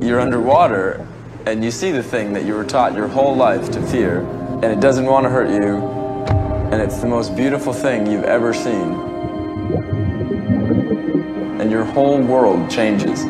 You're underwater and you see the thing that you were taught your whole life to fear, and it doesn't want to hurt you, and it's the most beautiful thing you've ever seen. And your whole world changes.